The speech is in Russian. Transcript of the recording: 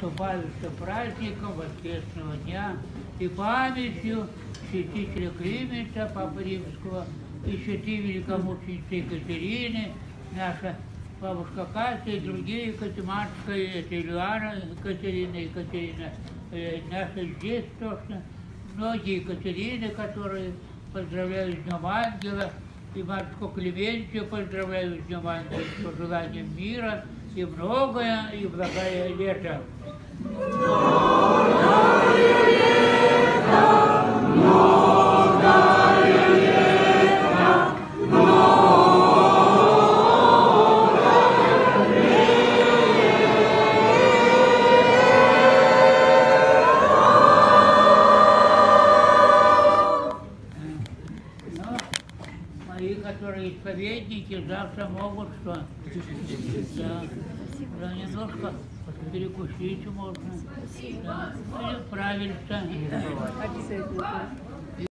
наступающим праздником воскресного дня и памятью святителя Климента, Папы Римского, и святой великомученицы Екатерины, наша бабушка Катя и другие, матушка это Ильяна, Екатерина, Екатерина, э, наши здесь тоже, многие Екатерины, которые поздравляют с Днем Ангела, и матушку Клементию поздравляю с Днем Ангела, с пожеланием мира, и многое, и благое лето. Мои, которые исповедники, завтра могут что? Да. Да, немножко перекусить можно. Да. Правильно.